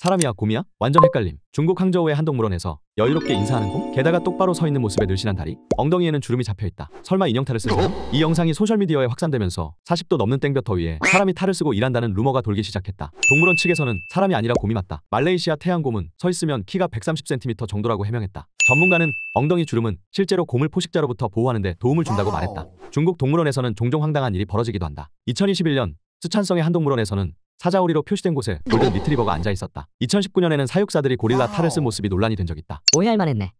사람이야 곰이야? 완전 헷갈림. 중국 항저우의 한 동물원에서 여유롭게 인사하는 곰? 게다가 똑바로 서 있는 모습에 늘씬한 다리? 엉덩이에는 주름이 잡혀 있다. 설마 인형 탈을 쓰세요? 이 영상이 소셜미디어에 확산되면서 40도 넘는 땡볕 더위에 사람이 탈을 쓰고 일한다는 루머가 돌기 시작했다. 동물원 측에서는 사람이 아니라 곰이 맞다. 말레이시아 태양곰은 서 있으면 키가 130cm 정도라고 해명했다. 전문가는 엉덩이 주름은 실제로 곰을 포식자로부터 보호하는 데 도움을 준다고 말했다. 중국 동물원에서는 종종 황당한 일이 벌어지기도 한다. 2021년 스촨성의 한 동물원에서는 사자오리로 표시된 곳에 골든 리트리버가 앉아 있었다. 2019년에는 사육사들이 고릴라 탈을 쓴 모습이 논란이 된 적 있다. 오해할 만했네.